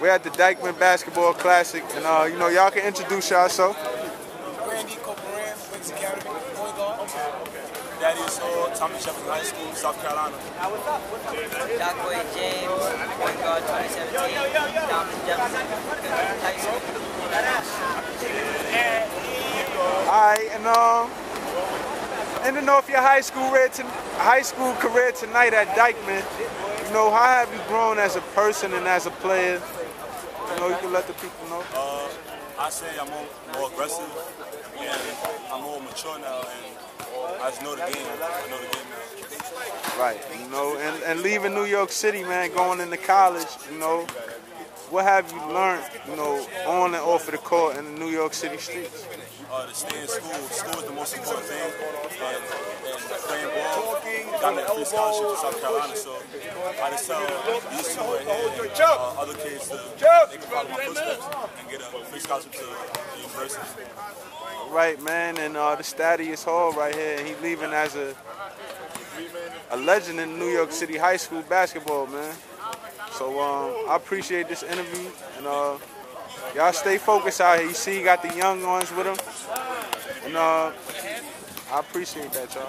We're at the Dyckman Basketball Classic, and uh, you know, y'all can introduce yourself. Randy Corporan, Wings Academy, point guard. Thadeus Hall Thomas Jefferson High School, South Carolina. Jaquaye James, point guard 2017, Thomas Jefferson High School. All right, and um, ending off your high school career, to, high school career tonight at Dyckman. You know, how have you grown as a person and as a player? You know, you can let the people know. Uh, I say I'm more, more aggressive and I'm more mature now and I just know the game. I know the game now. Right, you know, and, and leaving New York City, man, going into college, you know, what have you learned, you know, on and off of the court in the New York City streets? Uh, to stay in school, school is the most important thing. Me a free scholarship to South Carolina, so I tell these two right here and uh, other kids to they can follow my footsteps and get a free scholarship to the university. Right, man, and uh, Thadeus Hall right here, and he leaving as a a legend in New York City high school basketball, man. So um, I appreciate this interview, and uh, y'all stay focused out here. You see, you got the young ones with him, and uh, I appreciate that, y'all.